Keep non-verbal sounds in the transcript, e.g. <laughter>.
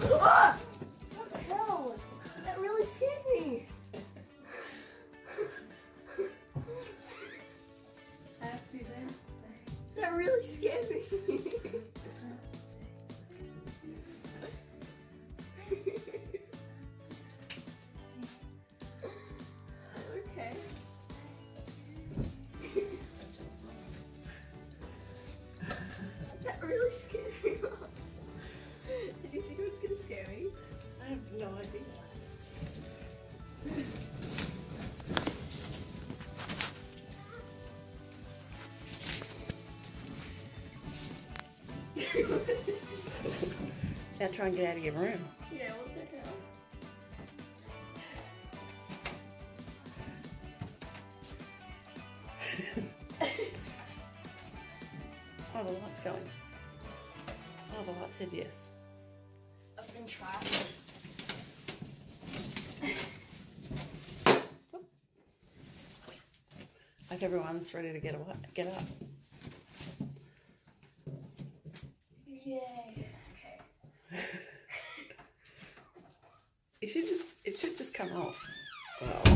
What the hell? That really scared me. <laughs> That really scared me. okay. <laughs> that really <laughs> I have no idea. Now try and get out of your room. yeah, what the hell? Oh, the light's going. Oh, the light said yes. I've been trapped. Like everyone's ready to get away, get up. Yay. Okay. <laughs> It should just, it should just come off. Well,